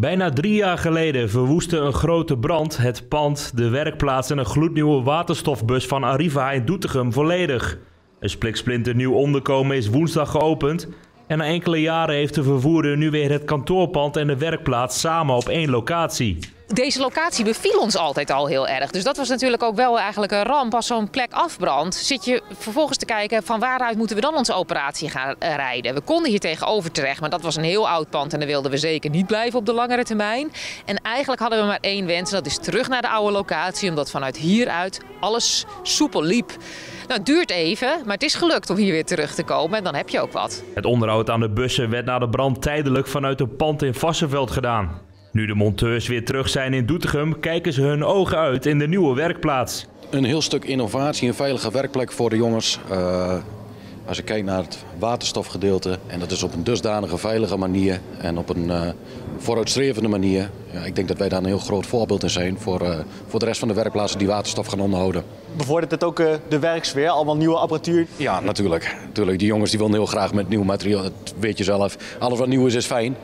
Bijna drie jaar geleden verwoestte een grote brand het pand, de werkplaats en een gloednieuwe waterstofbus van Arriva in Doetinchem volledig. Een spliksplinternieuw onderkomen is woensdag geopend en na enkele jaren heeft de vervoerder nu weer het kantoorpand en de werkplaats samen op één locatie. Deze locatie beviel ons altijd al heel erg. Dus dat was natuurlijk ook wel eigenlijk een ramp. Als zo'n plek afbrandt, zit je vervolgens te kijken van waaruit moeten we dan onze operatie gaan eh, rijden. We konden hier tegenover terecht, maar dat was een heel oud pand en daar wilden we zeker niet blijven op de langere termijn. En eigenlijk hadden we maar één wens, en dat is terug naar de oude locatie, omdat vanuit hieruit alles soepel liep. Nou, het duurt even, maar het is gelukt om hier weer terug te komen en dan heb je ook wat. Het onderhoud aan de bussen werd na de brand tijdelijk vanuit een pand in Vassenveld gedaan. Nu de monteurs weer terug zijn in Doetinchem, kijken ze hun ogen uit in de nieuwe werkplaats. Een heel stuk innovatie, een veilige werkplek voor de jongens. Uh, als je kijkt naar het waterstofgedeelte, en dat is op een dusdanige veilige manier en op een uh, vooruitstrevende manier. Ja, ik denk dat wij daar een heel groot voorbeeld in zijn voor, uh, voor de rest van de werkplaatsen die waterstof gaan onderhouden. Bevordert het ook de werksfeer, allemaal nieuwe apparatuur? Ja, natuurlijk. natuurlijk. Die jongens die willen heel graag met nieuw materiaal, dat weet je zelf. Alles wat nieuw is, is fijn.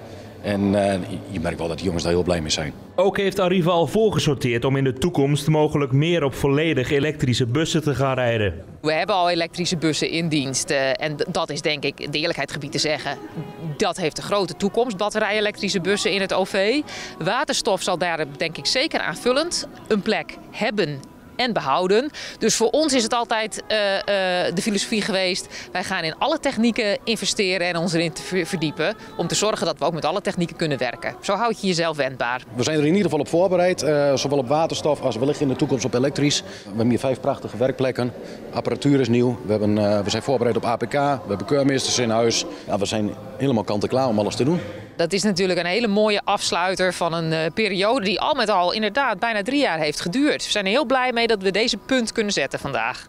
En uh, je merkt wel dat de jongens daar heel blij mee zijn. Ook heeft Arriva al voorgesorteerd om in de toekomst mogelijk meer op volledig elektrische bussen te gaan rijden. We hebben al elektrische bussen in dienst. Uh, en dat is denk ik de eerlijkheid gebied te zeggen. Dat heeft een grote toekomst, batterij-elektrische bussen in het OV. Waterstof zal daar denk ik zeker aanvullend een plek hebben en behouden. Dus voor ons is het altijd uh, uh, de filosofie geweest. Wij gaan in alle technieken investeren en ons erin te verdiepen. Om te zorgen dat we ook met alle technieken kunnen werken. Zo houd je jezelf wendbaar. We zijn er in ieder geval op voorbereid. Uh, zowel op waterstof als wellicht in de toekomst op elektrisch. We hebben hier vijf prachtige werkplekken. Apparatuur is nieuw. We, hebben, we zijn voorbereid op APK. We hebben keurmeesters in huis. Ja, we zijn helemaal kant en klaar om alles te doen. Dat is natuurlijk een hele mooie afsluiter van een uh, periode die al met al inderdaad bijna drie jaar heeft geduurd. We zijn er heel blij mee dat we deze punt kunnen zetten vandaag.